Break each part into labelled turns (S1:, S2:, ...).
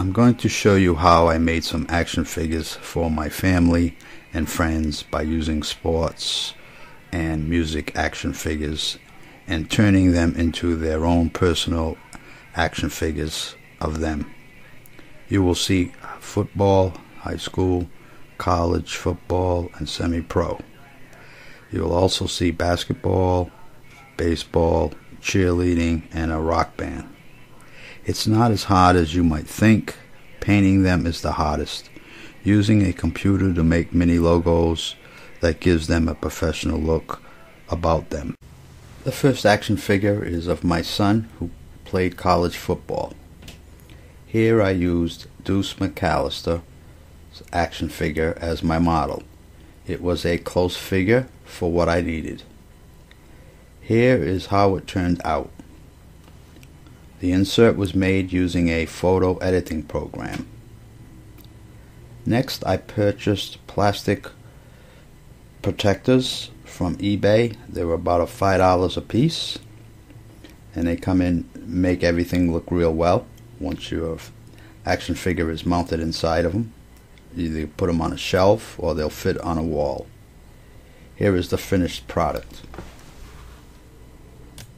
S1: I'm going to show you how I made some action figures for my family and friends by using sports and music action figures and turning them into their own personal action figures of them. You will see football, high school, college football, and semi-pro. You will also see basketball, baseball, cheerleading, and a rock band. It's not as hard as you might think. Painting them is the hardest. Using a computer to make mini logos that gives them a professional look about them. The first action figure is of my son who played college football. Here I used Deuce McAllister's action figure as my model. It was a close figure for what I needed. Here is how it turned out. The insert was made using a photo editing program. Next I purchased plastic protectors from eBay. They were about a $5 a piece and they come in make everything look real well once your action figure is mounted inside of them. Either put them on a shelf or they'll fit on a wall. Here is the finished product.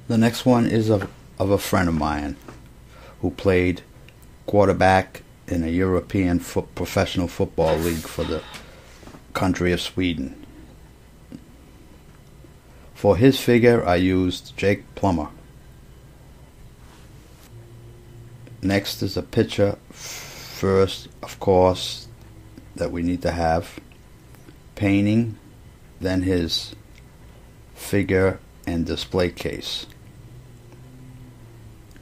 S1: The next one is of, of a friend of mine who played quarterback in a European foot, professional football league for the country of Sweden. For his figure, I used Jake Plummer. Next is a picture, first, of course, that we need to have. Painting, then his figure and display case.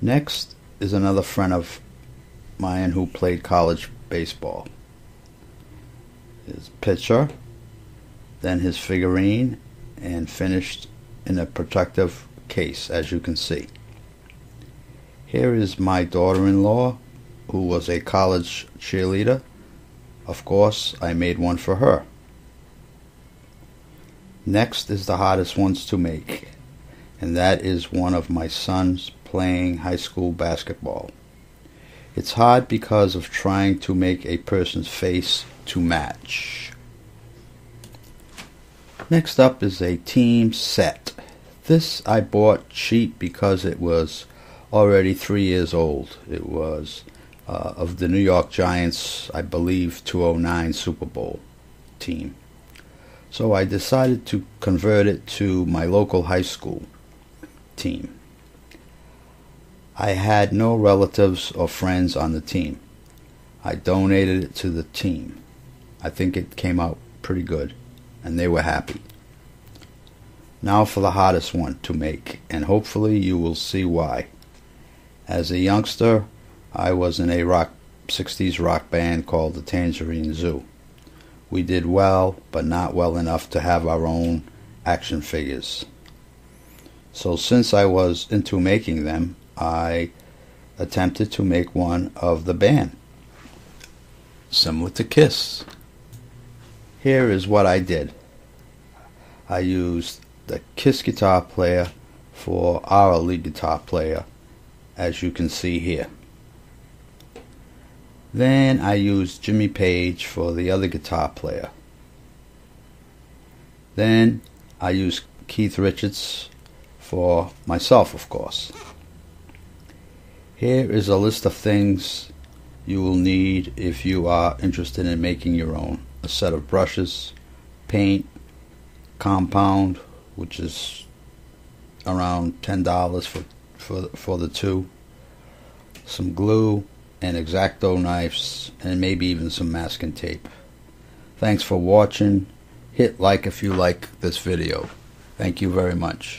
S1: Next is another friend of mine who played college baseball. His pitcher, then his figurine, and finished in a protective case, as you can see. Here is my daughter-in-law, who was a college cheerleader. Of course, I made one for her. Next is the hardest ones to make, and that is one of my sons playing high school basketball. It's hard because of trying to make a person's face to match. Next up is a team set. This I bought cheap because it was already three years old. It was uh, of the New York Giants, I believe, 209 Super Bowl team. So I decided to convert it to my local high school team. I had no relatives or friends on the team. I donated it to the team. I think it came out pretty good, and they were happy. Now for the hardest one to make, and hopefully you will see why. As a youngster, I was in a rock 60s rock band called the Tangerine Zoo. We did well, but not well enough to have our own action figures. So since I was into making them, I attempted to make one of the band, similar to Kiss. Here is what I did. I used the Kiss guitar player for our lead guitar player, as you can see here. Then I used Jimmy Page for the other guitar player. Then I used Keith Richards for myself, of course. Here is a list of things you will need if you are interested in making your own. A set of brushes, paint, compound, which is around $10 for, for, for the two, some glue, and X-Acto knives, and maybe even some masking tape. Thanks for watching. Hit like if you like this video. Thank you very much.